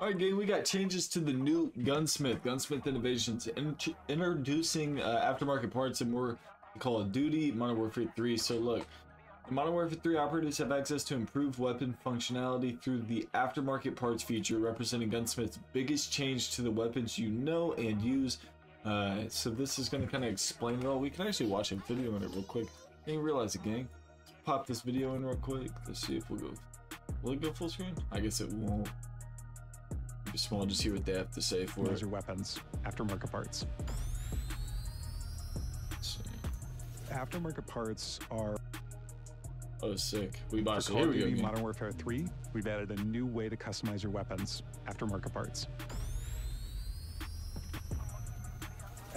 All right, gang, we got changes to the new Gunsmith, Gunsmith Innovations, in introducing uh, aftermarket parts in more Call of Duty, Modern Warfare 3. So look, Modern Warfare 3 operators have access to improved weapon functionality through the aftermarket parts feature, representing Gunsmith's biggest change to the weapons you know and use. Uh, so this is going to kind of explain it all. We can actually watch a video on it real quick. I didn't realize it, gang. Let's pop this video in real quick. Let's see if we'll go. Will it go full screen? I guess it won't. Be small. Just hear what they have to say for Those it. are weapons, aftermarket parts. Let's see. Aftermarket parts are Oh, sick. We bought for it. Call Here of we go. Duty. Modern Warfare 3. We've added a new way to customize your weapons, aftermarket parts.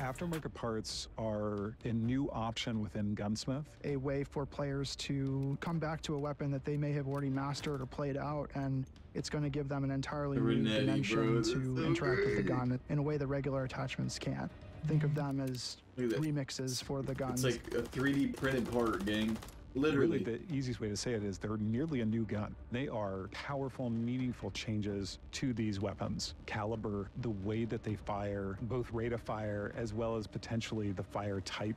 Aftermarket parts are a new option within Gunsmith. a way for players to come back to a weapon that they may have already mastered or played out, and it's going to give them an entirely The new Renetti, dimension bro, to so interact with the gun in a way that regular attachments can't. Think of mm-hmm. them as Look at that. remixes for the guns. It's like a 3D printed part, gang. Literally. Really, the easiest way to say it is they're nearly a new gun. They are powerful, meaningful changes to these weapons. Caliber, the way that they fire, both rate of fire as well as potentially the fire type.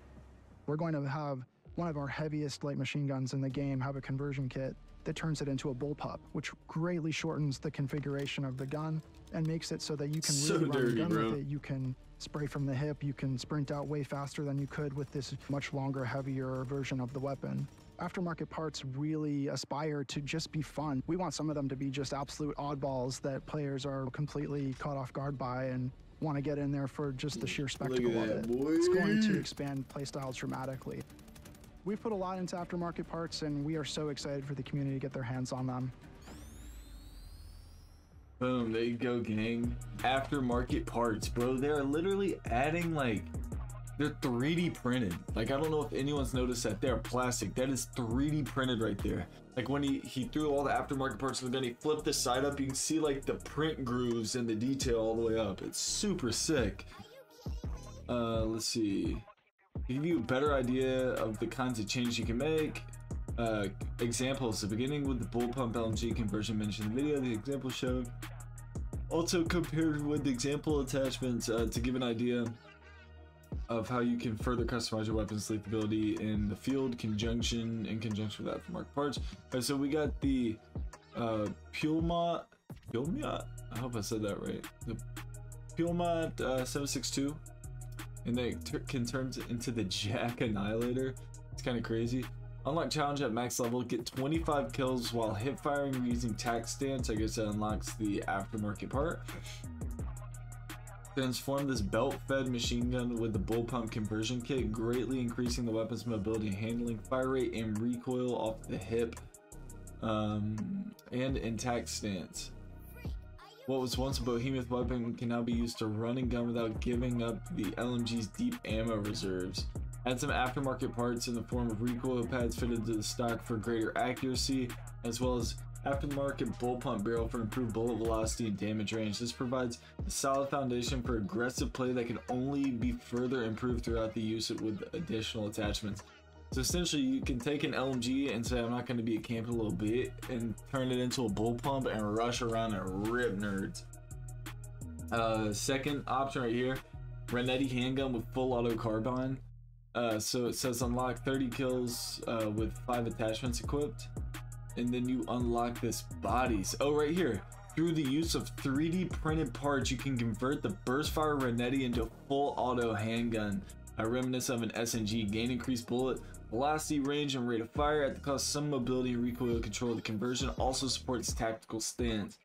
We're going to have one of our heaviest light machine guns in the game have a conversion kit that turns it into a bullpup, which greatly shortens the configuration of the gun and makes it so that you can So really run dirty, the gun bro. with it. You can spray from the hip, you can sprint out way faster than you could with this much longer, heavier version of the weapon. Aftermarket parts really aspire to just be fun. We want some of them to be just absolute oddballs that players are completely caught off guard by and want to get in there for just the sheer spectacle of it. boy. It's going to expand playstyles dramatically. We've put a lot into aftermarket parts, and we are so excited for the community to get their hands on them. Boom, there you go, gang. Aftermarket parts, bro. They're literally adding like they're 3D printed. Like I don't know if anyone's noticed that they're plastic. That is 3D printed right there. Like when he he threw all the aftermarket parts in the gun, he flipped the side up. You can see like the print grooves and the detail all the way up. It's super sick. Uh, let's see. Give you a better idea of the kinds of changes you can make. Uh, examples. The beginning with the bullpup LMG conversion mentioned in the video. The example showed. Also compared with the example attachments uh, to give an idea of how you can further customize your weapons lethality in the field conjunction in conjunction with aftermarket parts. Alright, so we got the uh, Pulmont. Pulmont? I hope I said that right. The Pulmont uh, 762 and they tur can turn into the JAK Annihilator. It's kind of crazy. Unlock challenge at max level, get 25 kills while hip firing using tac stance. I guess that unlocks the aftermarket part. Transform this belt-fed machine gun with the bullpup conversion kit, greatly increasing the weapon's mobility and handling, fire rate, and recoil off the hip, um, and intact stance. What was once a behemoth weapon can now be used to run and gun without giving up the LMG's deep ammo reserves. Add some aftermarket parts in the form of recoil pads fitted to the stock for greater accuracy, as well as aftermarket bullpup barrel for improved bullet velocity and damage range. This provides a solid foundation for aggressive play that can only be further improved throughout the use with additional attachments. So essentially, you can take an LMG and say, I'm not going to be a camp a little bit, and turn it into a bullpup and rush around and rip nerds. Uh, second option right here, Renetti handgun with full auto carbine. Uh, so it says unlock 30 kills uh, with five attachments equipped, and then you unlock this bodies. Oh, right here. Through the use of 3D printed parts, you can convert the burst fire Renetti into a full auto handgun. A reminiscent of an SMG, gain increased bullet velocity, range, and rate of fire at the cost of some mobility and recoil control. The conversion also supports tactical stance.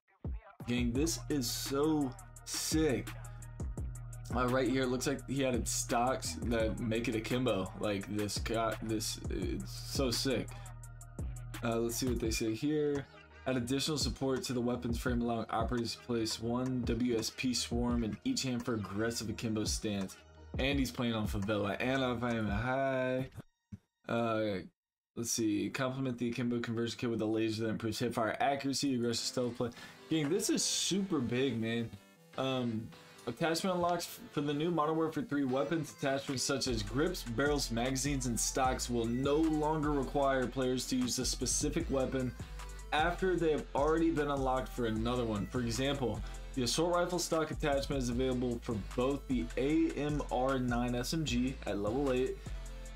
Gang, this is so sick. Uh, right here, it looks like he added stocks that make it akimbo. Like this guy, this it's so sick. Uh, let's see what they say here. Add additional support to the weapons frame, allowing operators to place one WSP swarm in each hand for aggressive akimbo stance. And he's playing on favela. And if I am high, uh, let's see. Complement the akimbo conversion kit with a laser that improves hip fire accuracy, aggressive stealth play. Gang, this is super big, man. Um, attachment unlocks for the new Modern Warfare 3 weapons attachments such as grips, barrels, magazines, and stocks will no longer require players to use a specific weapon after they have already been unlocked for another one. For example, The assault rifle stock attachment is available for both the AMR-9 SMG at level 8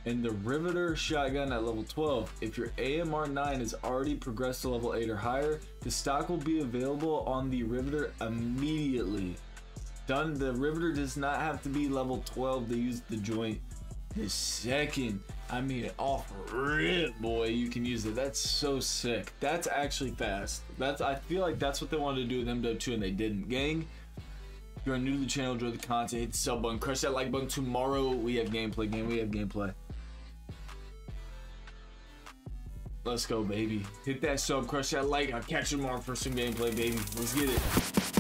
and the Riveter shotgun at level 12. If your AMR-9 is already progressed to level 8 or higher, the stock will be available on the Riveter immediately. Done. The Riveter does not have to be level 12 to use the joint. The second, I mean, off rip, boy, you can use it. That's so sick. That's actually fast. That's I feel like that's what they wanted to do with MW2 and they didn't. Gang, if you're new to the channel, enjoy the content, hit the sub button, crush that like button. Tomorrow we have gameplay, game. We have gameplay. Let's go, baby. Hit that sub, crush that like. I'll catch you tomorrow for some gameplay, baby. Let's get it.